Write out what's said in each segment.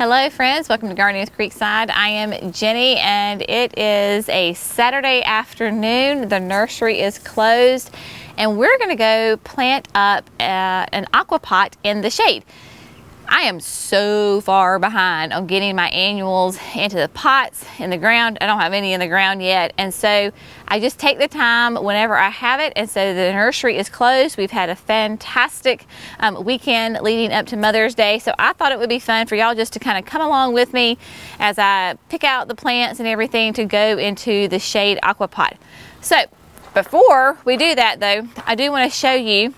Hello friends, welcome to with Creekside. I am Jenny and it is a Saturday afternoon. The nursery is closed and we're going to go plant up uh, an aquapot in the shade. I am so far behind on getting my annuals into the pots in the ground. I don't have any in the ground yet. And so I just take the time whenever I have it. And so the nursery is closed. We've had a fantastic um, weekend leading up to Mother's Day. So I thought it would be fun for y'all just to kind of come along with me as I pick out the plants and everything to go into the shade aquapot. So before we do that though, I do want to show you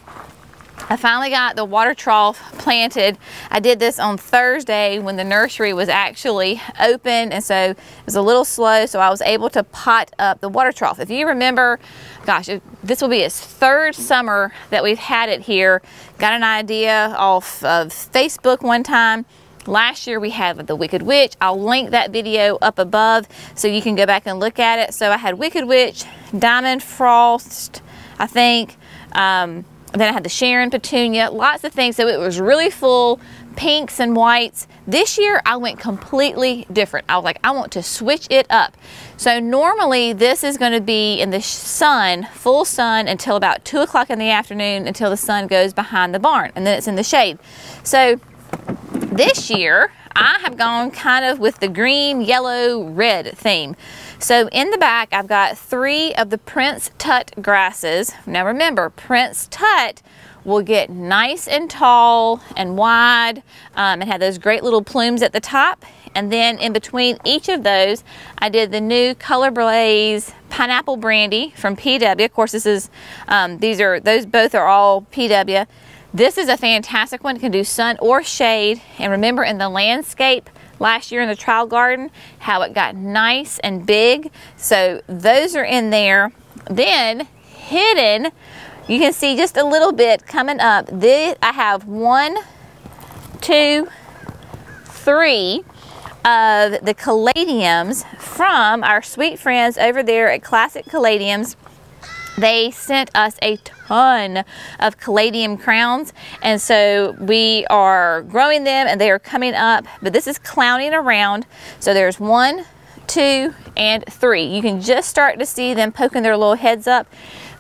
I finally got the water trough planted. I did this on Thursday when the nursery was actually open and so it was a little slow so I was able to pot up the water trough. If you remember, gosh, this will be its third summer that we've had it here. Got an idea off of Facebook one time. Last year we had the Wicked Witch. I'll link that video up above so you can go back and look at it. So I had Wicked Witch, Diamond Frost, I think, um, then I had the Sharon Petunia, lots of things. So it was really full, pinks and whites. This year I went completely different. I was like, I want to switch it up. So normally this is going to be in the sun, full sun until about two o'clock in the afternoon until the sun goes behind the barn and then it's in the shade. So this year I have gone kind of with the green, yellow, red theme. So in the back, I've got three of the Prince Tut grasses. Now remember, Prince Tut will get nice and tall and wide um, and have those great little plumes at the top. And then in between each of those, I did the new Color Blaze Pineapple Brandy from PW. Of course, this is, um, these are, those both are all PW. This is a fantastic one, it can do sun or shade. And remember in the landscape, last year in the trial garden, how it got nice and big. So those are in there. Then hidden, you can see just a little bit coming up. This, I have one, two, three of the caladiums from our sweet friends over there at Classic Caladiums they sent us a ton of caladium crowns and so we are growing them and they are coming up but this is clowning around. So there's one two and three. You can just start to see them poking their little heads up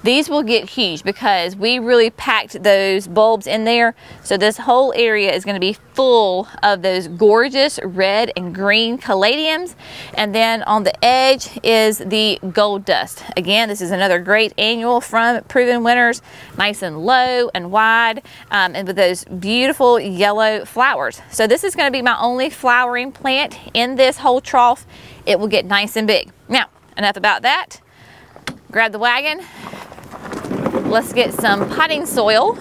these will get huge because we really packed those bulbs in there. So this whole area is going to be full of those gorgeous red and green caladiums. And then on the edge is the gold dust. Again, this is another great annual from Proven Winners. Nice and low and wide um, and with those beautiful yellow flowers. So this is going to be my only flowering plant in this whole trough. It will get nice and big. Now, enough about that. Grab the wagon Let's get some potting soil.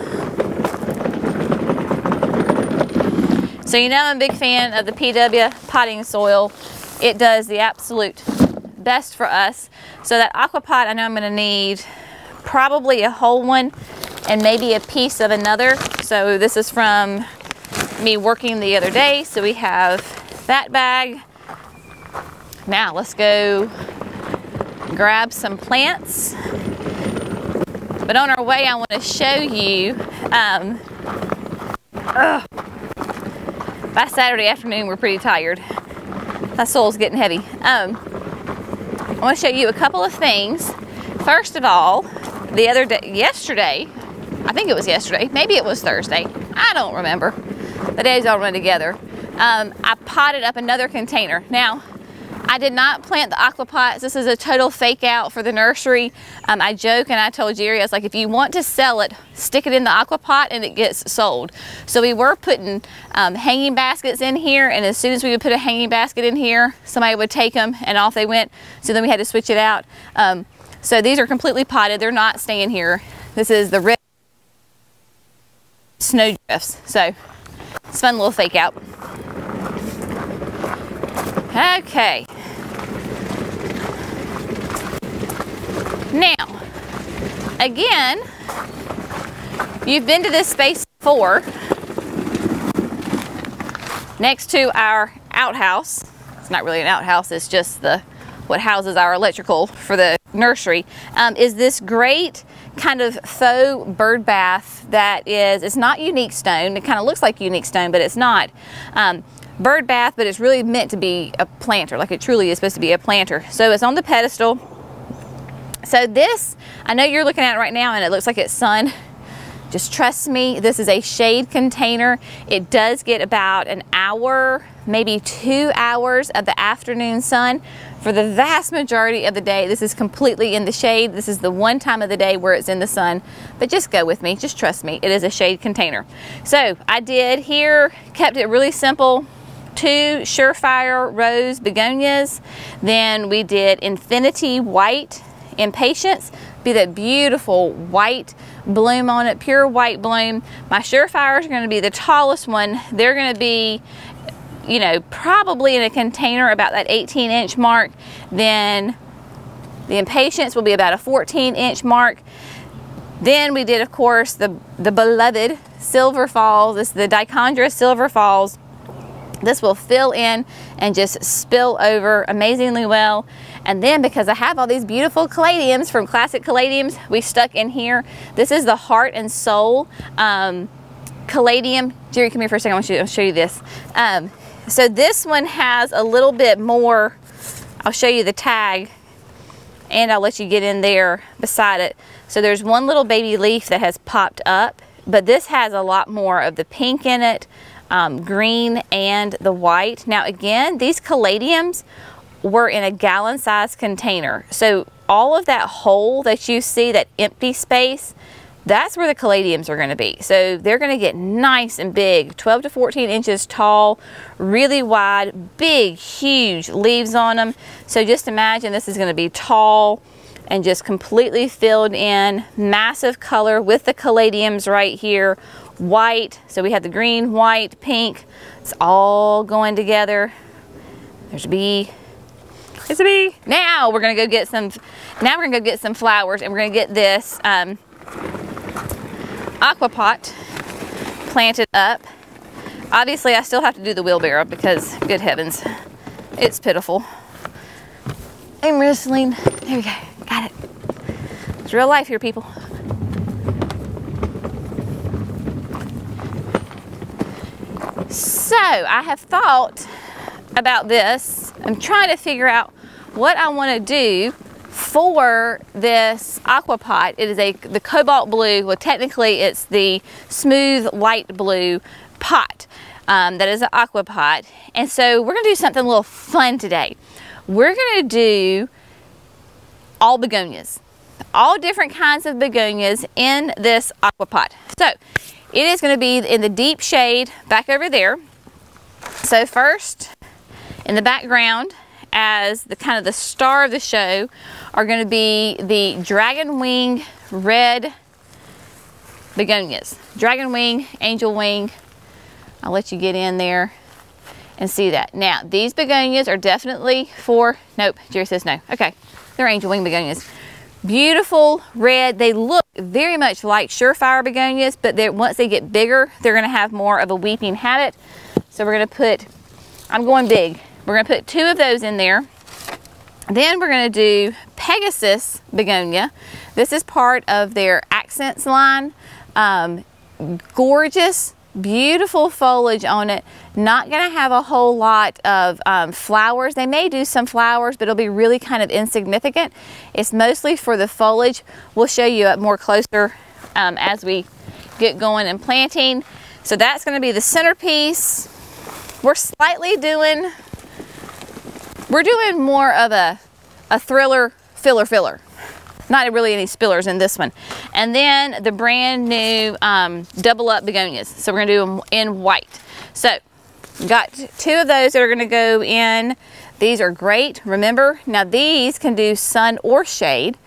So you know I'm a big fan of the PW potting soil. It does the absolute best for us. So that aquapot, I know I'm gonna need probably a whole one and maybe a piece of another. So this is from me working the other day. So we have that bag. Now let's go grab some plants. But on our way, I want to show you. Um, by Saturday afternoon, we're pretty tired. My soul's getting heavy. Um, I want to show you a couple of things. First of all, the other day, yesterday, I think it was yesterday, maybe it was Thursday. I don't remember. The days all run together. Um, I potted up another container. Now, I did not plant the aquapots. This is a total fake out for the nursery. Um, I joke and I told Jerry, I was like, if you want to sell it, stick it in the aquapot and it gets sold. So we were putting um, hanging baskets in here and as soon as we would put a hanging basket in here, somebody would take them and off they went. So then we had to switch it out. Um, so these are completely potted. They're not staying here. This is the red snow drifts. So it's fun little fake out. Okay. Now, again, you've been to this space before next to our outhouse. It's not really an outhouse, it's just the what houses our electrical for the nursery, um, is this great kind of faux bird bath that is, it's not unique stone. It kind of looks like unique stone, but it's not. Um, bird bath, but it's really meant to be a planter, like it truly is supposed to be a planter. So it's on the pedestal. So this, I know you're looking at it right now and it looks like it's sun. Just trust me, this is a shade container. It does get about an hour, maybe two hours of the afternoon sun. For the vast majority of the day, this is completely in the shade. This is the one time of the day where it's in the sun, but just go with me, just trust me, it is a shade container. So I did here, kept it really simple, two Surefire Rose begonias. Then we did Infinity White Impatiens, be that beautiful white bloom on it, pure white bloom. My Surefires are going to be the tallest one. They're going to be, you know, probably in a container about that 18 inch mark. Then the Impatiens will be about a 14 inch mark. Then we did, of course, the, the beloved Silver Falls. This is the Dichondra Silver Falls. This will fill in and just spill over amazingly well. And then because I have all these beautiful caladiums from Classic Caladiums, we stuck in here. This is the Heart and Soul um, Caladium. Jerry, come here for a second. I want to show you this. Um, so this one has a little bit more, I'll show you the tag and I'll let you get in there beside it. So there's one little baby leaf that has popped up, but this has a lot more of the pink in it, um, green and the white. Now again, these caladiums were in a gallon size container. So all of that hole that you see, that empty space, that's where the caladiums are going to be. So they're going to get nice and big, 12 to 14 inches tall, really wide, big, huge leaves on them. So just imagine this is going to be tall and just completely filled in, massive color with the caladiums right here, white. So we have the green, white, pink. It's all going together. There's a bee. It's a bee. Now we're gonna go get some, now we're gonna go get some flowers and we're gonna get this um, aqua pot planted up. Obviously I still have to do the wheelbarrow because good heavens, it's pitiful. I'm wrestling. There we go, got it. It's real life here, people. So I have thought about this. I'm trying to figure out what I want to do for this aqua pot. It is a the cobalt blue. Well, technically it's the smooth light blue pot. Um, that is an aqua pot. And so we're going to do something a little fun today. We're going to do all begonias. All different kinds of begonias in this aqua pot. So it is going to be in the deep shade back over there. So first, in the background, as the kind of the star of the show, are going to be the dragon wing red begonias. Dragon wing, angel wing. I'll let you get in there and see that. Now, these begonias are definitely for, nope, Jerry says no. Okay, they're angel wing begonias. Beautiful red. They look very much like surefire begonias, but once they get bigger, they're gonna have more of a weeping habit. So we're gonna put, I'm going big. We're gonna put two of those in there. Then we're gonna do Pegasus begonia. This is part of their accents line. Um, gorgeous beautiful foliage on it. Not going to have a whole lot of um, flowers. They may do some flowers but it'll be really kind of insignificant. It's mostly for the foliage. We'll show you up more closer um, as we get going and planting. So that's going to be the centerpiece. We're slightly doing we're doing more of a a thriller filler filler not really any spillers in this one. And then the brand new um, double up begonias. So we're gonna do them in white. So got two of those that are gonna go in. These are great. Remember, now these can do sun or shade.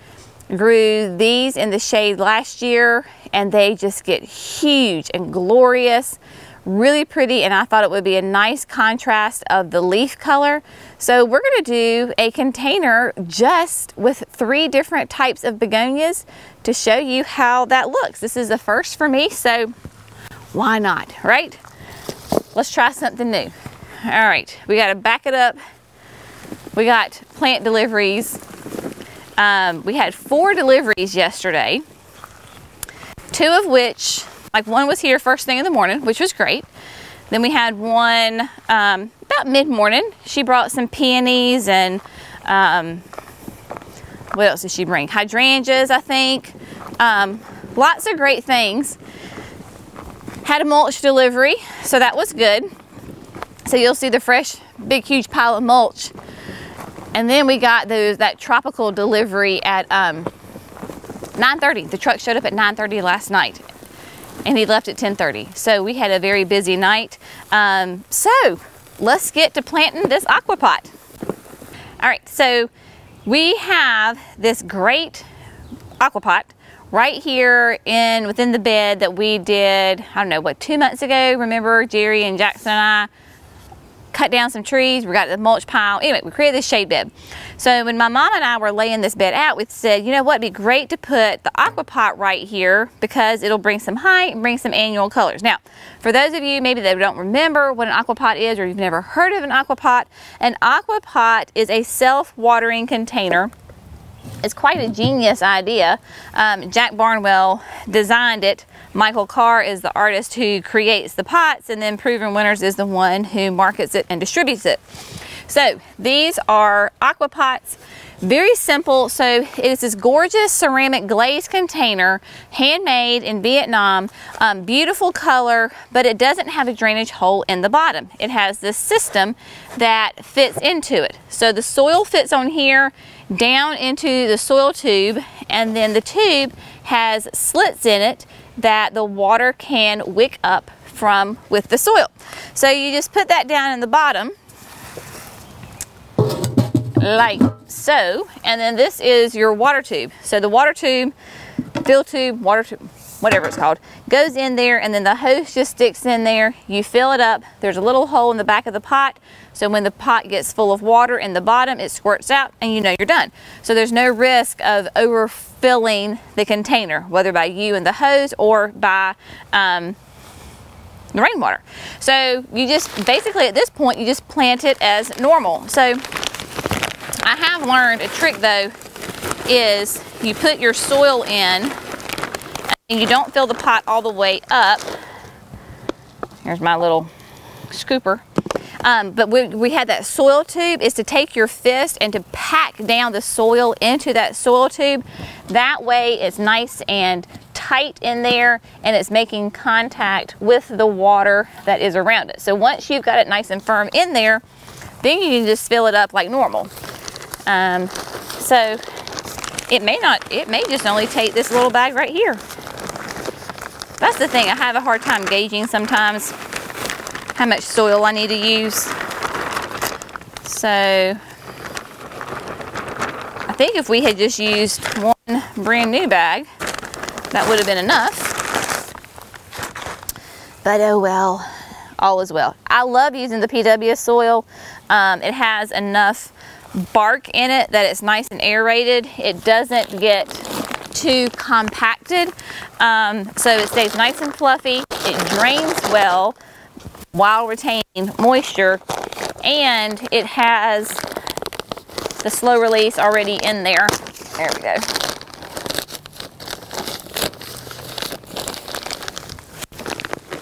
Grew these in the shade last year and they just get huge and glorious really pretty and I thought it would be a nice contrast of the leaf color. So we're gonna do a container just with three different types of begonias to show you how that looks. This is a first for me, so why not, right? Let's try something new. All right, we gotta back it up. We got plant deliveries. Um, we had four deliveries yesterday, two of which like one was here first thing in the morning, which was great. Then we had one um, about mid-morning. She brought some peonies and um, what else did she bring? Hydrangeas, I think. Um, lots of great things. Had a mulch delivery, so that was good. So you'll see the fresh, big, huge pile of mulch. And then we got those that tropical delivery at um, 9.30. The truck showed up at 9.30 last night and he left at 10.30. So we had a very busy night. Um, so let's get to planting this aquapot. All right, so we have this great aquapot right here in within the bed that we did, I don't know, what, two months ago? Remember Jerry and Jackson and I cut down some trees, we got the mulch pile. Anyway, we created this shade bed. So when my mom and I were laying this bed out, we said, you know what, it'd be great to put the aqua pot right here because it'll bring some height and bring some annual colors. Now, for those of you maybe that don't remember what an aqua pot is or you've never heard of an aqua pot, an aqua pot is a self-watering container it's quite a genius idea. Um, Jack Barnwell designed it. Michael Carr is the artist who creates the pots and then Proven Winners is the one who markets it and distributes it. So these are aqua pots. Very simple. So it is this gorgeous ceramic glazed container, handmade in Vietnam. Um, beautiful color, but it doesn't have a drainage hole in the bottom. It has this system that fits into it. So the soil fits on here down into the soil tube and then the tube has slits in it that the water can wick up from with the soil. So you just put that down in the bottom like so and then this is your water tube. So the water tube, fill tube, water tube, whatever it's called, goes in there and then the hose just sticks in there. You fill it up. There's a little hole in the back of the pot. So when the pot gets full of water in the bottom, it squirts out and you know you're done. So there's no risk of overfilling the container, whether by you and the hose or by um, the rainwater. So you just, basically at this point, you just plant it as normal. So I have learned a trick though, is you put your soil in and you don't fill the pot all the way up. Here's my little scooper. Um, but we, we had that soil tube is to take your fist and to pack down the soil into that soil tube. That way it's nice and tight in there and it's making contact with the water that is around it. So once you've got it nice and firm in there, then you can just fill it up like normal. Um, so it may not, it may just only take this little bag right here. That's the thing, I have a hard time gauging sometimes how much soil I need to use. So I think if we had just used one brand new bag, that would have been enough. But oh well, all is well. I love using the PW soil. Um, it has enough bark in it that it's nice and aerated. It doesn't get too compacted. Um, so it stays nice and fluffy. It drains well while retaining moisture and it has the slow release already in there. There we go.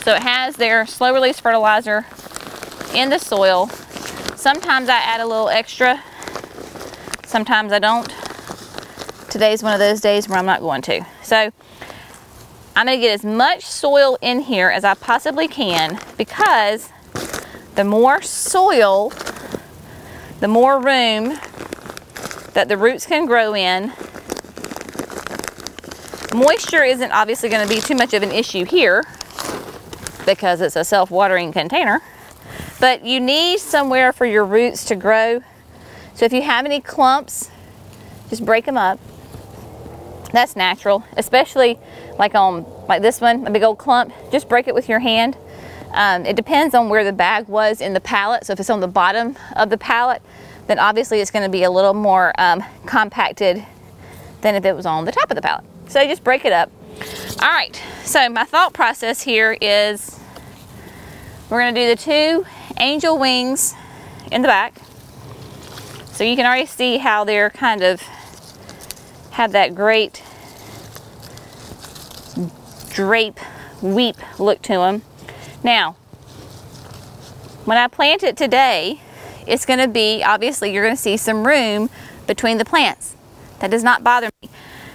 So it has their slow release fertilizer in the soil. Sometimes I add a little extra, sometimes I don't. Today's one of those days where I'm not going to. So I'm going to get as much soil in here as I possibly can because the more soil, the more room that the roots can grow in. Moisture isn't obviously going to be too much of an issue here because it's a self-watering container, but you need somewhere for your roots to grow. So if you have any clumps, just break them up that's natural, especially like on like this one, a big old clump. Just break it with your hand. Um, it depends on where the bag was in the pallet. So if it's on the bottom of the pallet, then obviously it's going to be a little more um, compacted than if it was on the top of the pallet. So just break it up. All right, so my thought process here is we're going to do the two angel wings in the back. So you can already see how they're kind of have that great drape weep look to them. Now, when I plant it today, it's gonna be, obviously you're gonna see some room between the plants. That does not bother me.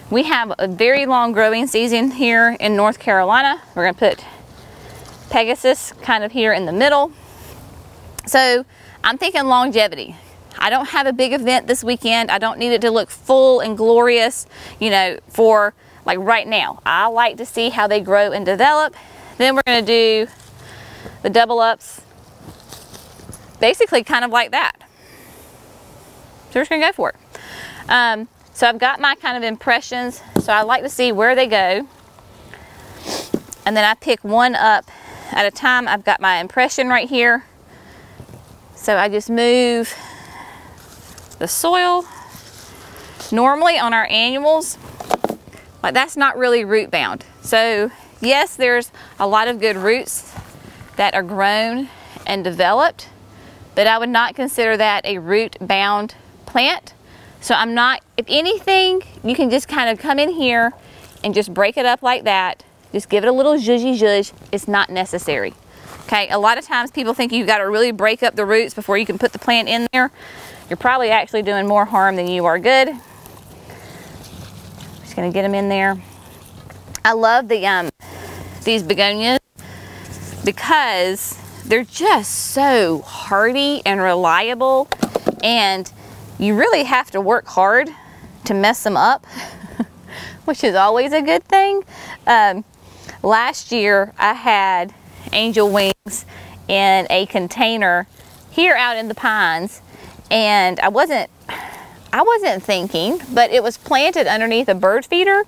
We have a very long growing season here in North Carolina. We're gonna put Pegasus kind of here in the middle. So I'm thinking longevity. I don't have a big event this weekend. I don't need it to look full and glorious, you know, for like right now. I like to see how they grow and develop. Then we're gonna do the double ups, basically kind of like that. So we're just gonna go for it. Um, so I've got my kind of impressions. So I like to see where they go. And then I pick one up at a time. I've got my impression right here. So I just move the soil. Normally on our annuals, like that's not really root bound. So yes, there's a lot of good roots that are grown and developed, but I would not consider that a root bound plant. So I'm not, if anything, you can just kind of come in here and just break it up like that. Just give it a little zhuzhy zhuzh. It's not necessary. Okay, a lot of times people think you've got to really break up the roots before you can put the plant in there. You're probably actually doing more harm than you are good. Just gonna get them in there. I love the um, these begonias because they're just so hardy and reliable and you really have to work hard to mess them up, which is always a good thing. Um, last year I had angel wings in a container here out in the pines and I wasn't I wasn't thinking, but it was planted underneath a bird feeder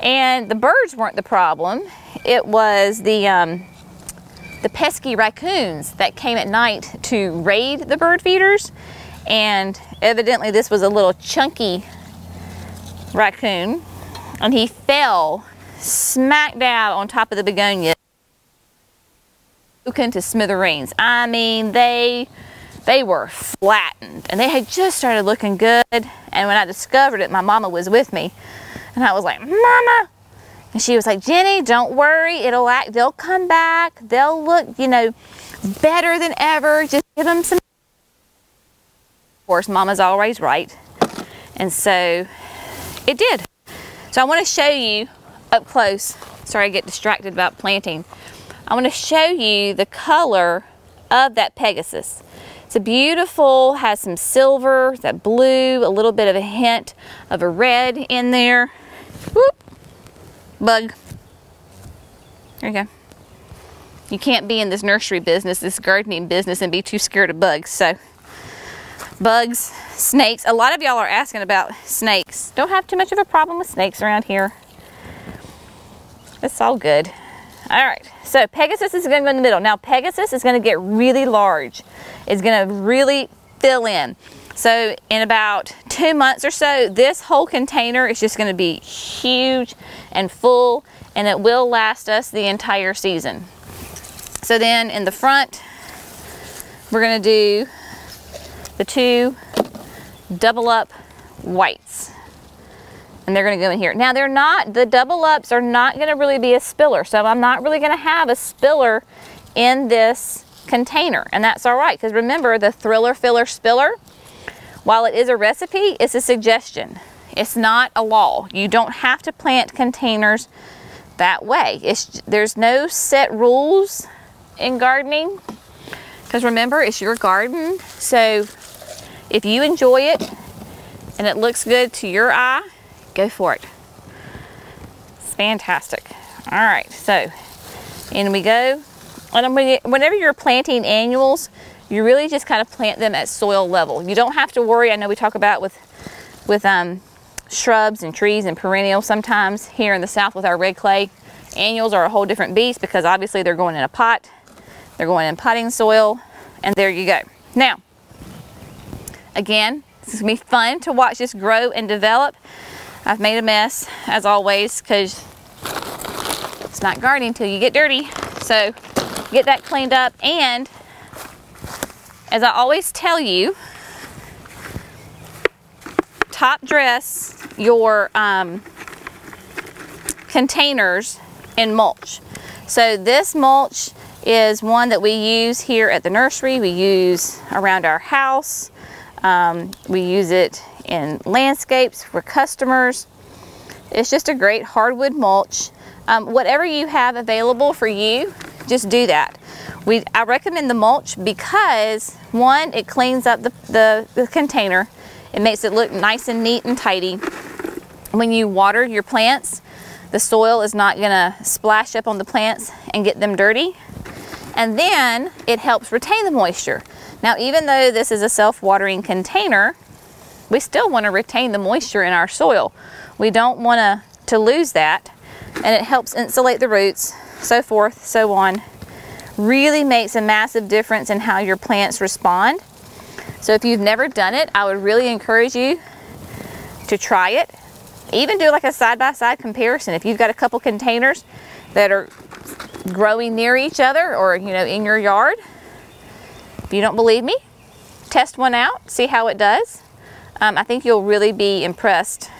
and the birds weren't the problem. It was the um, the pesky raccoons that came at night to raid the bird feeders and evidently this was a little chunky raccoon and he fell smack dab on top of the begonia broken to smithereens. I mean, they they were flattened and they had just started looking good. And when I discovered it, my mama was with me. And I was like, Mama. And she was like, Jenny, don't worry. It'll act, they'll come back. They'll look, you know, better than ever. Just give them some. Of course, Mama's always right. And so it did. So I want to show you up close. Sorry, I get distracted about planting. I want to show you the color of that Pegasus. It's a beautiful, has some silver, that blue, a little bit of a hint of a red in there. Whoop, bug. There you go. You can't be in this nursery business, this gardening business, and be too scared of bugs. So, bugs, snakes. A lot of y'all are asking about snakes. Don't have too much of a problem with snakes around here. It's all good. All right, so Pegasus is gonna go in the middle. Now Pegasus is gonna get really large. It's gonna really fill in. So in about two months or so, this whole container is just gonna be huge and full and it will last us the entire season. So then in the front, we're gonna do the two double up whites and they're going to go in here. Now they're not, the double ups are not going to really be a spiller. So I'm not really going to have a spiller in this container and that's all right because remember the thriller filler spiller while it is a recipe it's a suggestion it's not a law you don't have to plant containers that way it's there's no set rules in gardening because remember it's your garden so if you enjoy it and it looks good to your eye go for it. It's fantastic. All right, so in we go. And whenever you're planting annuals, you really just kind of plant them at soil level. You don't have to worry. I know we talk about with with um, shrubs and trees and perennials sometimes here in the south with our red clay. Annuals are a whole different beast because obviously they're going in a pot. They're going in potting soil and there you go. Now, again, this is gonna be fun to watch this grow and develop. I've made a mess, as always, because it's not gardening until you get dirty. So get that cleaned up. And as I always tell you, top dress your um, containers in mulch. So this mulch is one that we use here at the nursery. We use around our house. Um, we use it in landscapes for customers. It's just a great hardwood mulch. Um, whatever you have available for you, just do that. We, I recommend the mulch because one, it cleans up the, the, the container. It makes it look nice and neat and tidy. When you water your plants, the soil is not gonna splash up on the plants and get them dirty. And then it helps retain the moisture. Now, even though this is a self-watering container, we still wanna retain the moisture in our soil. We don't wanna to lose that. And it helps insulate the roots, so forth, so on. Really makes a massive difference in how your plants respond. So if you've never done it, I would really encourage you to try it. Even do like a side-by-side -side comparison. If you've got a couple containers that are growing near each other or you know in your yard, if you don't believe me, test one out, see how it does. Um, I think you'll really be impressed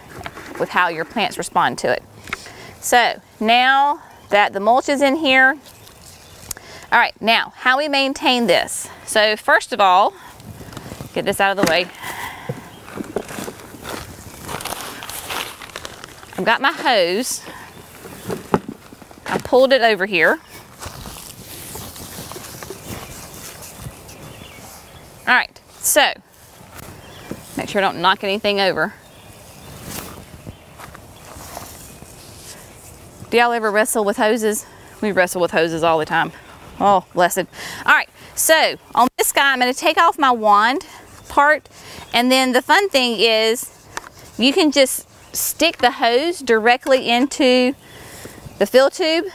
with how your plants respond to it. So now that the mulch is in here, all right, now how we maintain this. So first of all, get this out of the way. I've got my hose. I pulled it over here. All right, so make sure I don't knock anything over. Do y'all ever wrestle with hoses? We wrestle with hoses all the time. Oh, blessed. All right, so on this guy, I'm gonna take off my wand part. And then the fun thing is you can just stick the hose directly into the fill tube.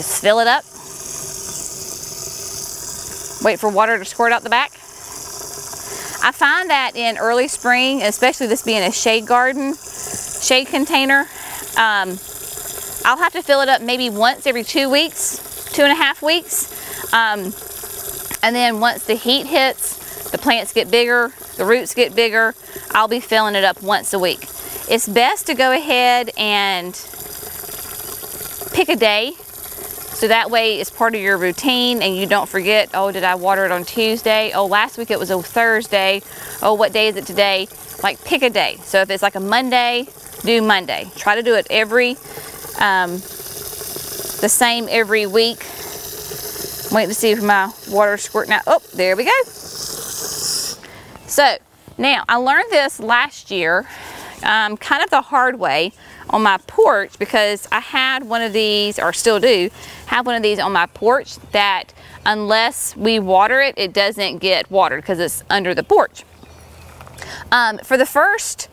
Just fill it up. Wait for water to squirt out the back. I find that in early spring, especially this being a shade garden, shade container, um, I'll have to fill it up maybe once every two weeks, two and a half weeks. Um, and then once the heat hits, the plants get bigger, the roots get bigger, I'll be filling it up once a week. It's best to go ahead and pick a day so that way it's part of your routine and you don't forget, oh, did I water it on Tuesday? Oh, last week it was a Thursday. Oh, what day is it today? Like pick a day. So if it's like a Monday, do Monday. Try to do it every, um, the same every week Wait to see if my water's squirting out. Oh, there we go. So now I learned this last year, um, kind of the hard way on my porch because I had one of these, or still do, have one of these on my porch that unless we water it, it doesn't get watered because it's under the porch. Um, for the first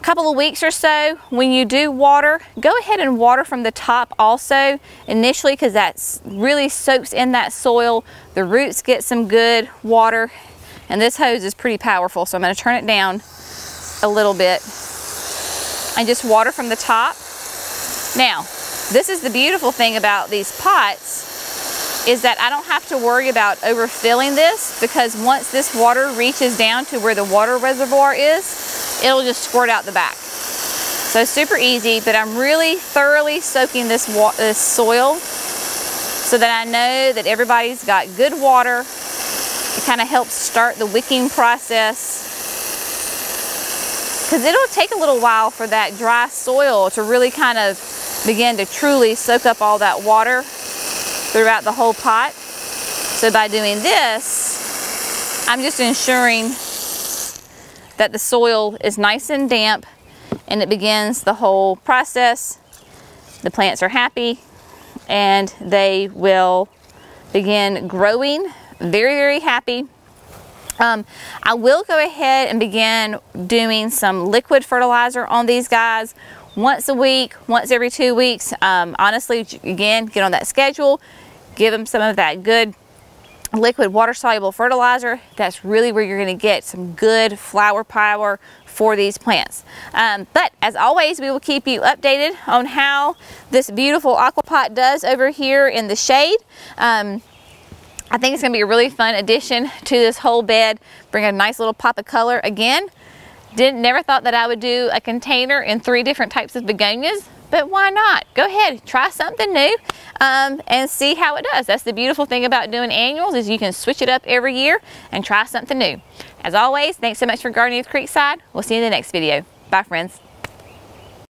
couple of weeks or so, when you do water, go ahead and water from the top also initially because that really soaks in that soil. The roots get some good water and this hose is pretty powerful so I'm going to turn it down a little bit and just water from the top. Now, this is the beautiful thing about these pots is that I don't have to worry about overfilling this because once this water reaches down to where the water reservoir is, it'll just squirt out the back. So super easy, but I'm really thoroughly soaking this, this soil so that I know that everybody's got good water. It kind of helps start the wicking process because it'll take a little while for that dry soil to really kind of begin to truly soak up all that water throughout the whole pot. So by doing this, I'm just ensuring that the soil is nice and damp and it begins the whole process. The plants are happy and they will begin growing very, very happy. Um, I will go ahead and begin doing some liquid fertilizer on these guys once a week, once every two weeks. Um, honestly, again, get on that schedule, give them some of that good liquid water soluble fertilizer. That's really where you're gonna get some good flower power for these plants. Um, but as always, we will keep you updated on how this beautiful aquapot does over here in the shade. Um, I think it's gonna be a really fun addition to this whole bed. Bring a nice little pop of color. Again, didn't never thought that I would do a container in three different types of begonias, but why not? Go ahead, try something new um, and see how it does. That's the beautiful thing about doing annuals is you can switch it up every year and try something new. As always, thanks so much for gardening with Creekside. We'll see you in the next video. Bye friends.